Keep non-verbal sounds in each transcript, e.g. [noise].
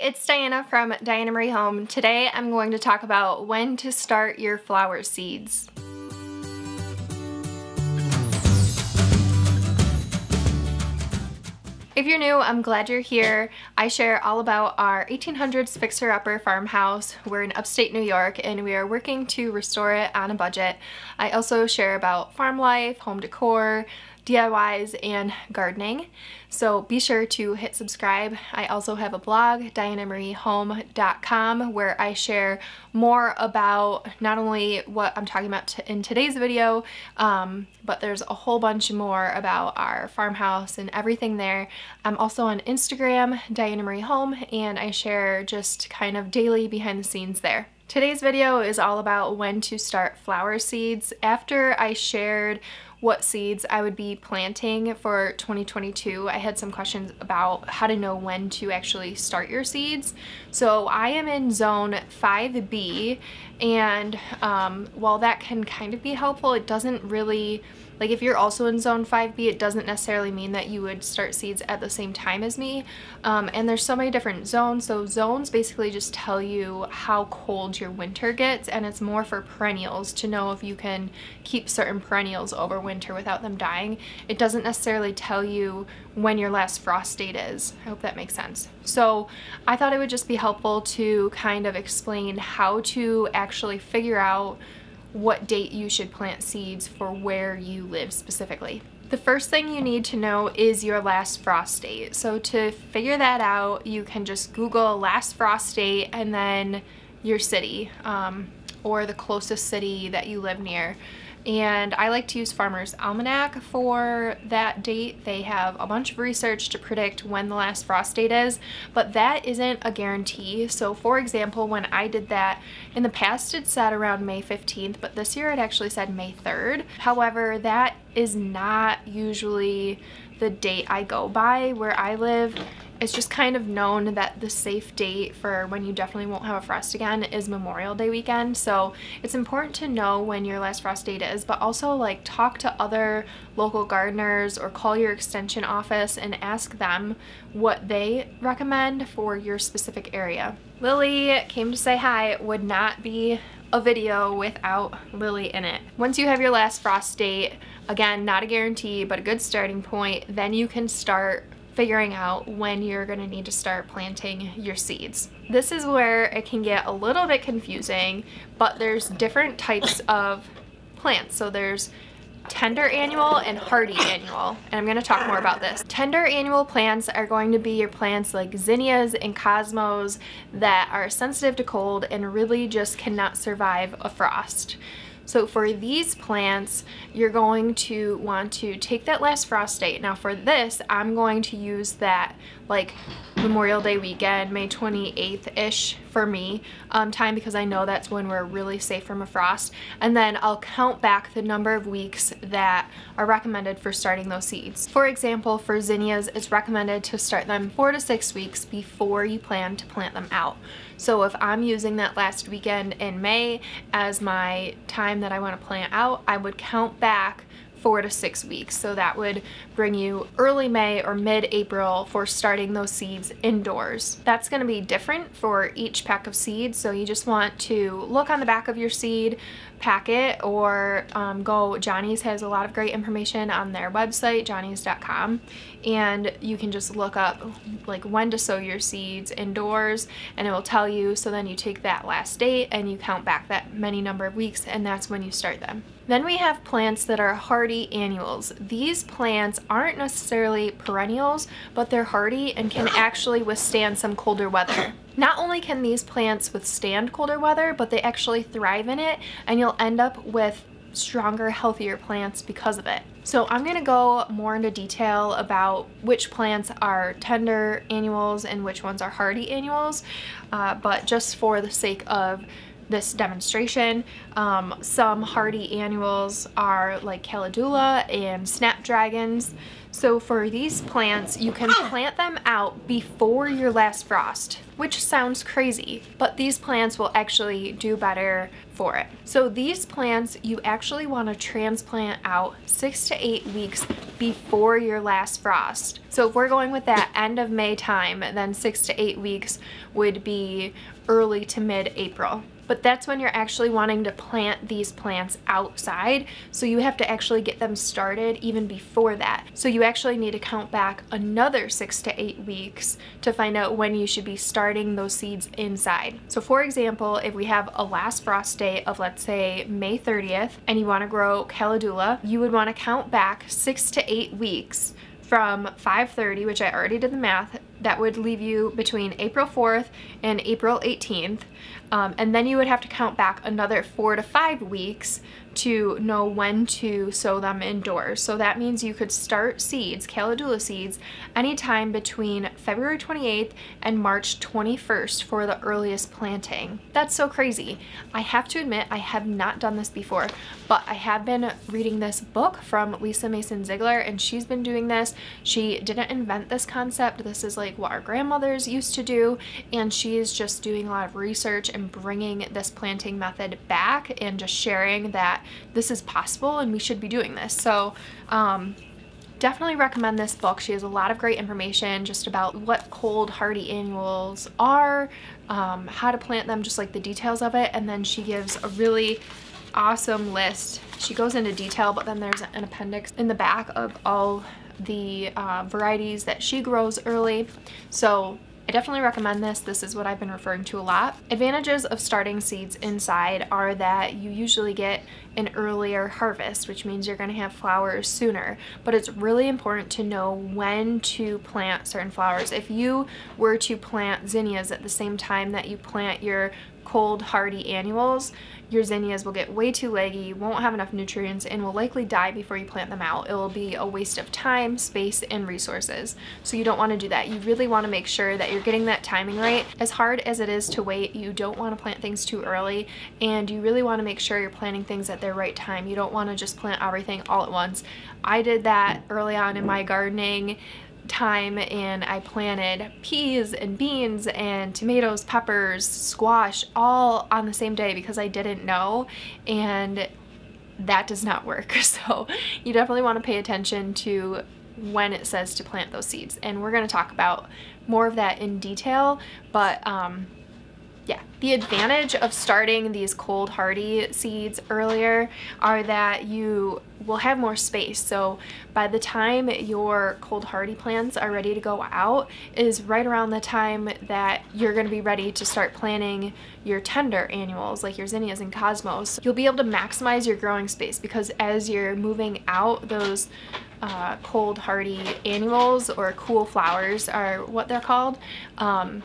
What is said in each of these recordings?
It's Diana from Diana Marie Home. Today I'm going to talk about when to start your flower seeds. If you're new, I'm glad you're here. I share all about our 1800s fixer-upper farmhouse. We're in upstate New York and we are working to restore it on a budget. I also share about farm life, home decor, DIYs, and gardening. So be sure to hit subscribe. I also have a blog, dianamariehome.com, where I share more about not only what I'm talking about in today's video, um, but there's a whole bunch more about our farmhouse and everything there. I'm also on Instagram, Diana Marie Home, and I share just kind of daily behind the scenes there. Today's video is all about when to start flower seeds. After I shared what seeds I would be planting for 2022. I had some questions about how to know when to actually start your seeds. So I am in zone 5B and um, while that can kind of be helpful, it doesn't really like if you're also in zone 5B, it doesn't necessarily mean that you would start seeds at the same time as me. Um, and there's so many different zones. So zones basically just tell you how cold your winter gets and it's more for perennials to know if you can keep certain perennials over winter without them dying. It doesn't necessarily tell you when your last frost date is. I hope that makes sense. So I thought it would just be helpful to kind of explain how to actually figure out what date you should plant seeds for where you live specifically. The first thing you need to know is your last frost date. So to figure that out, you can just Google last frost date and then your city um, or the closest city that you live near and I like to use Farmer's Almanac for that date. They have a bunch of research to predict when the last frost date is, but that isn't a guarantee. So for example, when I did that, in the past it said around May 15th, but this year it actually said May 3rd. However, that is not usually the date I go by. Where I live, it's just kind of known that the safe date for when you definitely won't have a frost again is Memorial Day weekend. So it's important to know when your last frost date is, but also like talk to other local gardeners or call your extension office and ask them what they recommend for your specific area. Lily came to say hi would not be a video without Lily in it. Once you have your last frost date, again, not a guarantee, but a good starting point, then you can start figuring out when you're going to need to start planting your seeds. This is where it can get a little bit confusing, but there's different types [coughs] of plants. So there's tender annual and hardy [coughs] annual and I'm going to talk more about this. Tender annual plants are going to be your plants like zinnias and cosmos that are sensitive to cold and really just cannot survive a frost. So for these plants, you're going to want to take that last frost date. Now for this, I'm going to use that like Memorial Day weekend, May 28th-ish for me um, time because I know that's when we're really safe from a frost. And then I'll count back the number of weeks that are recommended for starting those seeds. For example, for zinnias, it's recommended to start them four to six weeks before you plan to plant them out. So if I'm using that last weekend in May as my time that I want to plant out, I would count back four to six weeks. So that would bring you early May or mid-April for starting those seeds indoors. That's gonna be different for each pack of seeds. So you just want to look on the back of your seed, packet or um, go Johnny's has a lot of great information on their website johnny's.com and you can just look up like when to sow your seeds indoors and it will tell you so then you take that last date and you count back that many number of weeks and that's when you start them. Then we have plants that are hardy annuals. These plants aren't necessarily perennials but they're hardy and can actually withstand some colder weather. Not only can these plants withstand colder weather, but they actually thrive in it and you'll end up with stronger, healthier plants because of it. So I'm going to go more into detail about which plants are tender annuals and which ones are hardy annuals, uh, but just for the sake of this demonstration, um, some hardy annuals are like calendula and snapdragons. So for these plants, you can plant them out before your last frost, which sounds crazy, but these plants will actually do better for it. So these plants, you actually want to transplant out six to eight weeks before your last frost. So if we're going with that end of May time, then six to eight weeks would be early to mid-April but that's when you're actually wanting to plant these plants outside. So you have to actually get them started even before that. So you actually need to count back another six to eight weeks to find out when you should be starting those seeds inside. So for example, if we have a last frost date of let's say May 30th and you want to grow calendula, you would want to count back six to eight weeks from 5.30, which I already did the math, that would leave you between April 4th and April 18th. Um, and then you would have to count back another four to five weeks to know when to sow them indoors. So that means you could start seeds, calendula seeds, anytime between February 28th and March 21st for the earliest planting. That's so crazy. I have to admit I have not done this before, but I have been reading this book from Lisa Mason Ziegler and she's been doing this. She didn't invent this concept. This is like what our grandmothers used to do and she's just doing a lot of research and bringing this planting method back and just sharing that this is possible and we should be doing this. So um, definitely recommend this book. She has a lot of great information just about what cold hardy annuals are, um, how to plant them, just like the details of it. And then she gives a really awesome list. She goes into detail, but then there's an appendix in the back of all the uh, varieties that she grows early. So I definitely recommend this. This is what I've been referring to a lot. Advantages of starting seeds inside are that you usually get an earlier harvest, which means you're gonna have flowers sooner. But it's really important to know when to plant certain flowers. If you were to plant zinnias at the same time that you plant your cold hardy annuals, your zinnias will get way too leggy, won't have enough nutrients, and will likely die before you plant them out. It will be a waste of time, space, and resources. So you don't want to do that. You really want to make sure that you're getting that timing right. As hard as it is to wait, you don't want to plant things too early, and you really want to make sure you're planting things at their right time. You don't want to just plant everything all at once. I did that early on in my gardening time and I planted peas and beans and tomatoes, peppers, squash all on the same day because I didn't know and that does not work. [laughs] So you definitely want to pay attention to when it says to plant those seeds and we're going to talk about more of that in detail but um, yeah, the advantage of starting these cold hardy seeds earlier are that you will have more space. So by the time your cold hardy plants are ready to go out is right around the time that you're going to be ready to start planting your tender annuals like your zinnias and cosmos. You'll be able to maximize your growing space because as you're moving out those uh, cold hardy annuals or cool flowers are what they're called, um,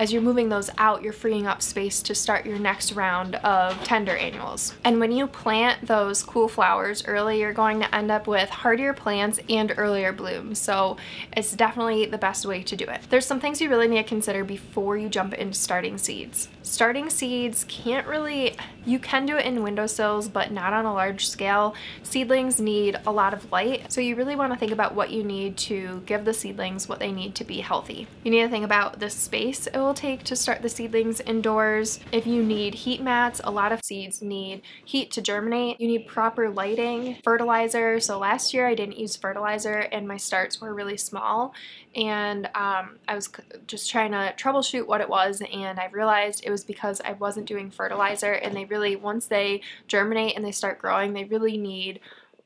as you're moving those out, you're freeing up space to start your next round of tender annuals. And when you plant those cool flowers early, you're going to end up with hardier plants and earlier blooms. So it's definitely the best way to do it. There's some things you really need to consider before you jump into starting seeds. Starting seeds can't really, you can do it in windowsills, but not on a large scale. Seedlings need a lot of light, so you really want to think about what you need to give the seedlings what they need to be healthy. You need to think about the space it will will take to start the seedlings indoors. If you need heat mats, a lot of seeds need heat to germinate. You need proper lighting, fertilizer. So last year I didn't use fertilizer and my starts were really small and um, I was just trying to troubleshoot what it was and I realized it was because I wasn't doing fertilizer and they really, once they germinate and they start growing, they really need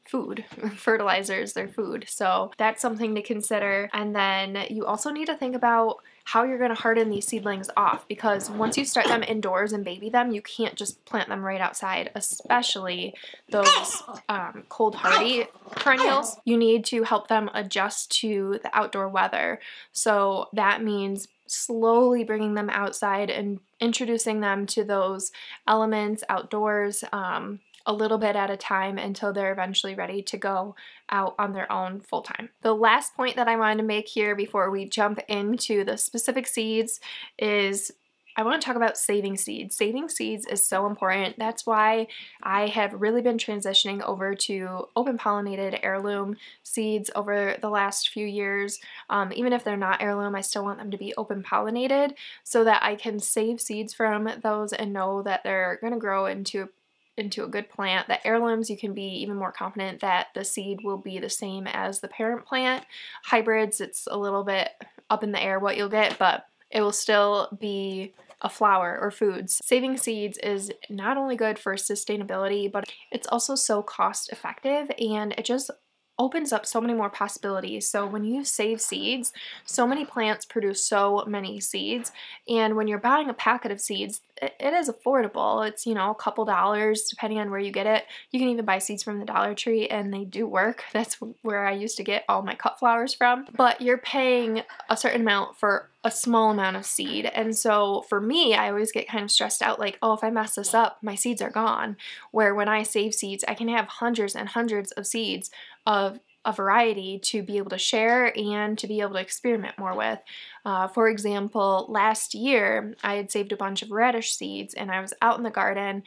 food. [laughs] Fertilizer is their food. So that's something to consider. And then you also need to think about how you're going to harden these seedlings off because once you start them indoors and baby them, you can't just plant them right outside, especially those um, cold hardy perennials. You need to help them adjust to the outdoor weather. So that means slowly bringing them outside and introducing them to those elements outdoors. Um, a little bit at a time until they're eventually ready to go out on their own full time. The last point that I wanted to make here before we jump into the specific seeds is I want to talk about saving seeds. Saving seeds is so important. That's why I have really been transitioning over to open pollinated heirloom seeds over the last few years. Um, even if they're not heirloom, I still want them to be open pollinated so that I can save seeds from those and know that they're going to grow into into a good plant. The heirlooms, you can be even more confident that the seed will be the same as the parent plant. Hybrids, it's a little bit up in the air what you'll get, but it will still be a flower or foods. Saving seeds is not only good for sustainability, but it's also so cost effective and it just opens up so many more possibilities. So when you save seeds, so many plants produce so many seeds. And when you're buying a packet of seeds, it, it is affordable. It's, you know, a couple dollars depending on where you get it. You can even buy seeds from the Dollar Tree and they do work. [laughs] That's where I used to get all my cut flowers from. But you're paying a certain amount for a small amount of seed. And so for me, I always get kind of stressed out like, oh, if I mess this up, my seeds are gone. Where when I save seeds, I can have hundreds and hundreds of seeds of a variety to be able to share and to be able to experiment more with. Uh, for example, last year I had saved a bunch of radish seeds and I was out in the garden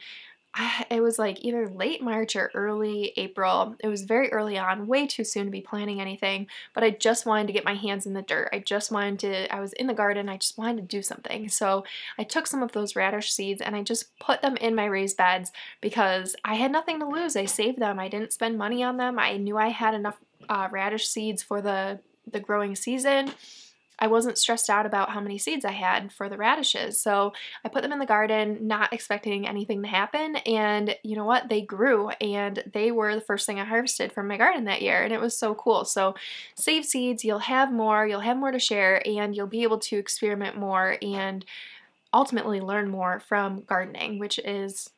[sighs] it was like either late March or early April. It was very early on, way too soon to be planning anything, but I just wanted to get my hands in the dirt. I just wanted to, I was in the garden, I just wanted to do something. So I took some of those radish seeds and I just put them in my raised beds because I had nothing to lose. I saved them. I didn't spend money on them. I knew I had enough uh, radish seeds for the, the growing season. I wasn't stressed out about how many seeds I had for the radishes. So I put them in the garden, not expecting anything to happen. And you know what? They grew and they were the first thing I harvested from my garden that year. And it was so cool. So save seeds, you'll have more, you'll have more to share, and you'll be able to experiment more and ultimately learn more from gardening, which is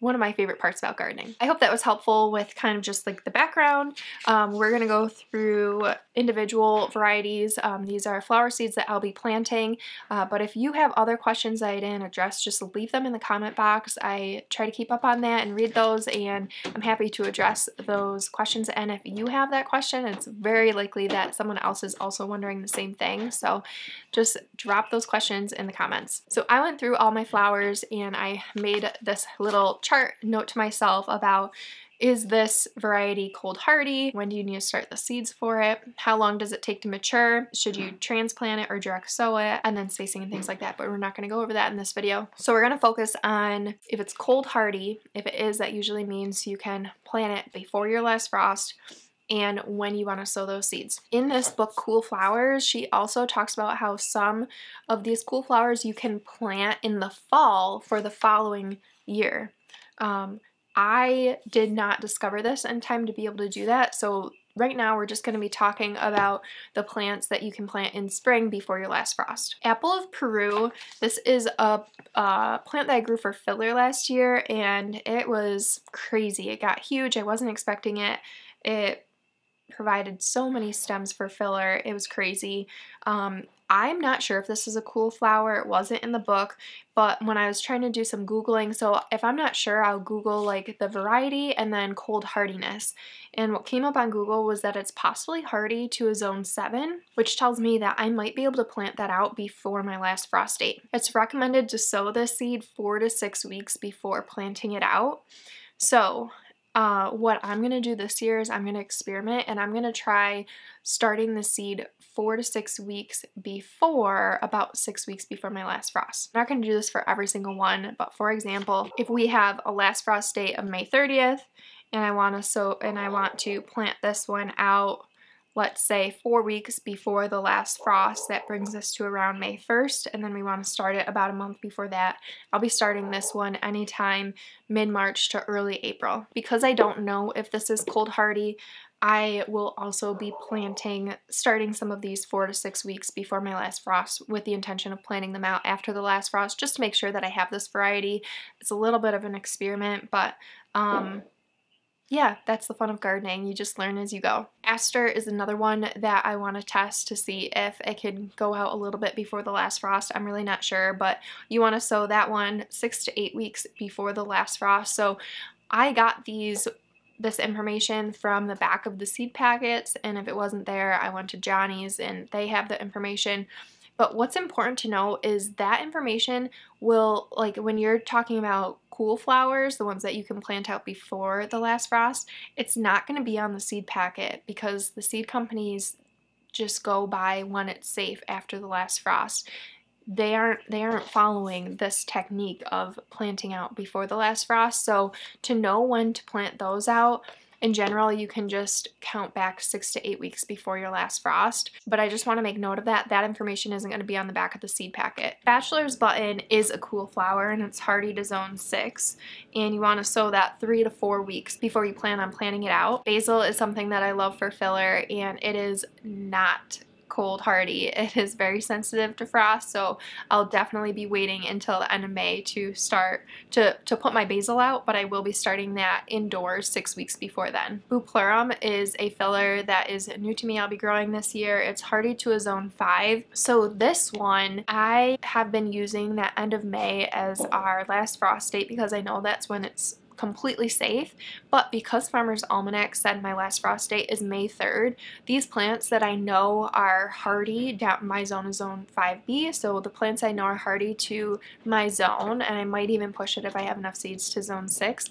one of my favorite parts about gardening. I hope that was helpful with kind of just like the background. Um, we're going to go through individual varieties. Um, these are flower seeds that I'll be planting, uh, but if you have other questions that I didn't address, just leave them in the comment box. I try to keep up on that and read those, and I'm happy to address those questions. And if you have that question, it's very likely that someone else is also wondering the same thing, so just drop those questions in the comments. So I went through all my flowers and I made this little chart note to myself about is this variety cold hardy? When do you need to start the seeds for it? How long does it take to mature? Should you transplant it or direct sow it? And then spacing and things like that, but we're not gonna go over that in this video. So we're gonna focus on if it's cold hardy. If it is, that usually means you can plant it before your last frost and when you want to sow those seeds. In this book, Cool Flowers, she also talks about how some of these cool flowers you can plant in the fall for the following year. Um, I did not discover this in time to be able to do that, so right now we're just going to be talking about the plants that you can plant in spring before your last frost. Apple of Peru, this is a, a, plant that I grew for filler last year and it was crazy. It got huge. I wasn't expecting it. It provided so many stems for filler. It was crazy. Um, I'm not sure if this is a cool flower. It wasn't in the book, but when I was trying to do some Googling, so if I'm not sure, I'll Google like the variety and then cold hardiness. And what came up on Google was that it's possibly hardy to a zone 7, which tells me that I might be able to plant that out before my last frost date. It's recommended to sow this seed four to six weeks before planting it out. So uh, what I'm going to do this year is I'm going to experiment and I'm going to try starting the seed four to six weeks before, about six weeks before my last frost. I'm not going to do this for every single one, but for example, if we have a last frost date of May 30th and I want to sow and I want to plant this one out let's say four weeks before the last frost. That brings us to around May 1st, and then we want to start it about a month before that. I'll be starting this one anytime mid-March to early April. Because I don't know if this is cold hardy, I will also be planting, starting some of these four to six weeks before my last frost with the intention of planting them out after the last frost just to make sure that I have this variety. It's a little bit of an experiment, but um, yeah, that's the fun of gardening. You just learn as you go. Aster is another one that I want to test to see if it could go out a little bit before the last frost. I'm really not sure, but you want to sow that one six to eight weeks before the last frost. So I got these this information from the back of the seed packets and if it wasn't there I went to Johnny's and they have the information But what's important to know is that information will, like when you're talking about cool flowers, the ones that you can plant out before the last frost, it's not going to be on the seed packet because the seed companies just go by when it's safe after the last frost. They aren't they aren't following this technique of planting out before the last frost. So to know when to plant those out in general, you can just count back six to eight weeks before your last frost, but I just want to make note of that. That information isn't going to be on the back of the seed packet. Bachelor's button is a cool flower and it's hardy to zone six, and you want to sow that three to four weeks before you plan on planting it out. Basil is something that I love for filler, and it is not cold hardy. It is very sensitive to frost, so I'll definitely be waiting until the end of May to start to, to put my basil out, but I will be starting that indoors six weeks before then. Bupleurum is a filler that is new to me. I'll be growing this year. It's hardy to a zone 5. So this one, I have been using that end of May as our last frost date because I know that's when it's completely safe, but because Farmer's Almanac said my last frost date is May 3rd, these plants that I know are hardy down my zone is zone 5B, so the plants I know are hardy to my zone, and I might even push it if I have enough seeds to zone 6,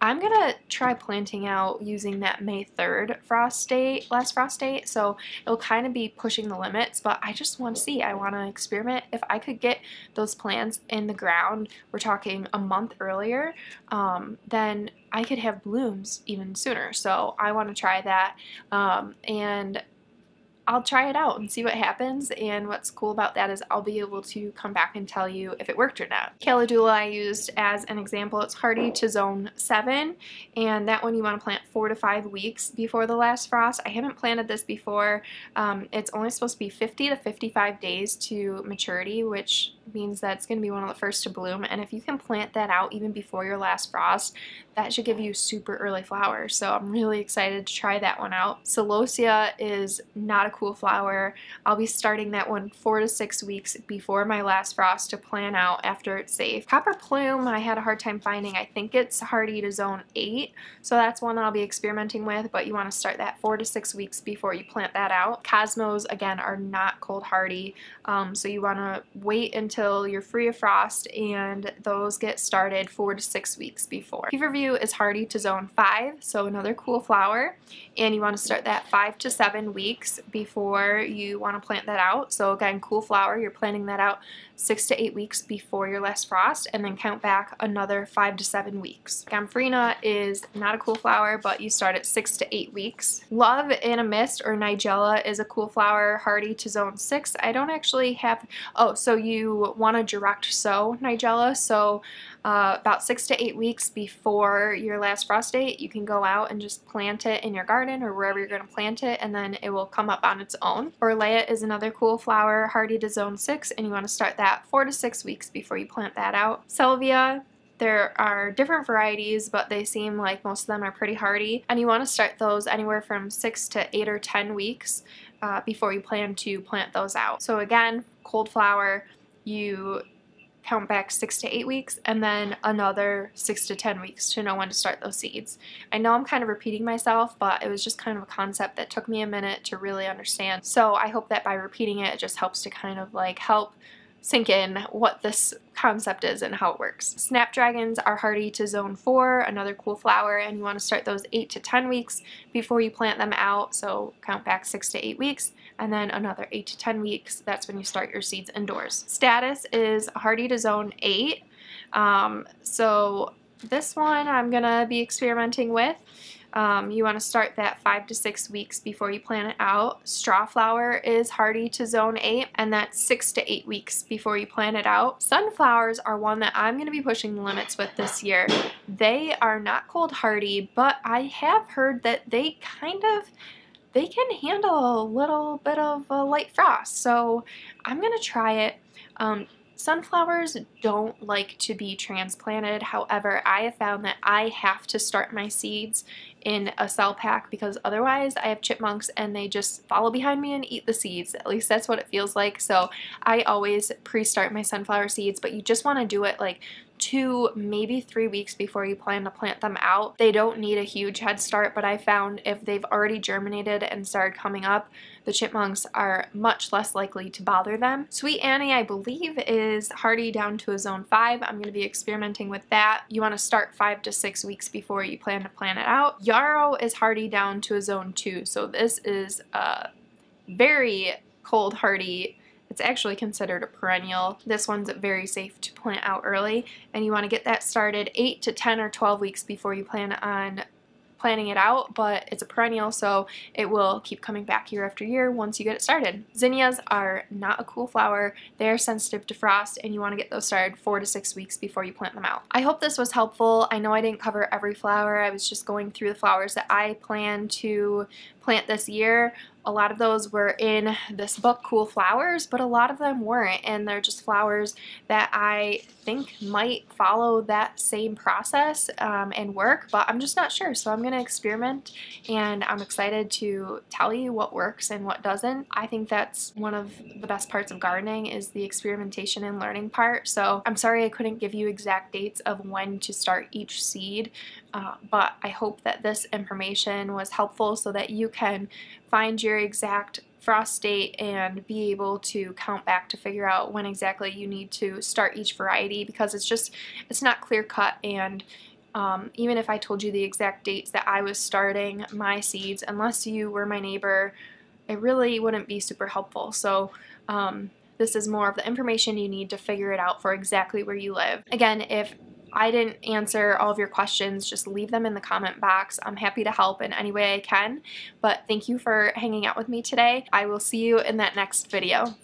I'm gonna try planting out using that May 3rd frost date, last frost date, so it'll kind of be pushing the limits, but I just want to see, I want to experiment. If I could get those plants in the ground, we're talking a month earlier, um, then I could have blooms even sooner. So I want to try that. Um, and I'll try it out and see what happens and what's cool about that is I'll be able to come back and tell you if it worked or not. Calendula I used as an example. It's hardy to zone 7 and that one you want to plant 4 to 5 weeks before the last frost. I haven't planted this before. Um, it's only supposed to be 50 to 55 days to maturity which means that it's going to be one of the first to bloom and if you can plant that out even before your last frost that should give you super early flowers so I'm really excited to try that one out. Celosia is not a cool flower. I'll be starting that one four to six weeks before my last frost to plan out after it's safe. Copper Plume I had a hard time finding. I think it's hardy to zone 8 so that's one I'll be experimenting with but you want to start that four to six weeks before you plant that out. Cosmos again are not cold hardy um, so you want to wait until you're free of frost and those get started four to six weeks before. Is hardy to zone 5 so another cool flower and you want to start that five to seven weeks before before you want to plant that out. So again, cool flower, you're planting that out six to eight weeks before your last frost and then count back another five to seven weeks. Gomphrena is not a cool flower, but you start at six to eight weeks. Love in a Mist or Nigella is a cool flower, hardy to zone six. I don't actually have, oh, so you want to direct sow Nigella. So uh, about six to eight weeks before your last frost date, you can go out and just plant it in your garden or wherever you're going to plant it and then it will come up on its own. Orlaya is another cool flower, hardy to zone 6, and you want to start that four to six weeks before you plant that out. Salvia, there are different varieties, but they seem like most of them are pretty hardy, and you want to start those anywhere from 6 to 8 or 10 weeks uh, before you plan to plant those out. So again, cold flower, you count back six to eight weeks, and then another six to 10 weeks to know when to start those seeds. I know I'm kind of repeating myself, but it was just kind of a concept that took me a minute to really understand. So I hope that by repeating it, it just helps to kind of like help sink in what this concept is and how it works. Snapdragons are hardy to zone 4, another cool flower, and you want to start those 8 to 10 weeks before you plant them out, so count back 6 to 8 weeks, and then another 8 to 10 weeks, that's when you start your seeds indoors. Statice is hardy to zone 8, um, so this one I'm going to be experimenting with. Um, you want to start that five to six weeks before you plant it out. Straw flower is hardy to zone 8 and that's six to eight weeks before you plant it out. Sunflowers are one that I'm going to be pushing the limits with this year. They are not cold hardy but I have heard that they kind of they can handle a little bit of a light frost so I'm going to try it. Um, Sunflowers don't like to be transplanted. However, I have found that I have to start my seeds in a cell pack because otherwise I have chipmunks and they just follow behind me and eat the seeds. At least that's what it feels like. So I always pre-start my sunflower seeds, but you just want to do it like two, maybe three weeks before you plan to plant them out. They don't need a huge head start, but I found if they've already germinated and started coming up, the chipmunks are much less likely to bother them. Sweet Annie, I believe, is hardy down to a zone 5. I'm going to be experimenting with that. You want to start 5 to 6 weeks before you plan to plant it out. Yarrow is hardy down to a zone 2, so this is a very cold hardy it's actually considered a perennial. This one's very safe to plant out early and you want to get that started 8 to 10 or 12 weeks before you plan on planning it out, but it's a perennial, so it will keep coming back year after year once you get it started. Zinnias are not a cool flower. They're sensitive to frost, and you want to get those started four to six weeks before you plant them out. I hope this was helpful. I know I didn't cover every flower. I was just going through the flowers that I plan to plant this year a lot of those were in this book, Cool Flowers, but a lot of them weren't, and they're just flowers that I think might follow that same process um, and work, but I'm just not sure, so I'm going to experiment, and I'm excited to tell you what works and what doesn't. I think that's one of the best parts of gardening is the experimentation and learning part, so I'm sorry I couldn't give you exact dates of when to start each seed, uh, but I hope that this information was helpful so that you can find your exact frost date and be able to count back to figure out when exactly you need to start each variety because it's just it's not clear cut and um, even if I told you the exact dates that I was starting my seeds unless you were my neighbor it really wouldn't be super helpful so um, this is more of the information you need to figure it out for exactly where you live. Again, if I didn't answer all of your questions, just leave them in the comment box. I'm happy to help in any way I can, but thank you for hanging out with me today. I will see you in that next video.